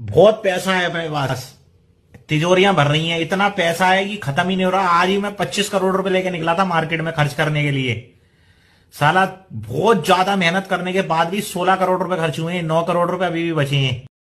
बहुत पैसा है मेरे पास। तिजोरियाँ भर रही हैं, इतना पैसा है कि खत्म ही नहीं हो रहा। आज ही मैं पच्चीस करोड़ रुपए लेके निकला था मार्केट में खर्च करने के लिए। साला बहुत ज़्यादा मेहनत करने के बाद भी सोलह करोड़ रुपए खर्च हुए हैं, नौ करोड़ रुपए अभी भी बचे हैं।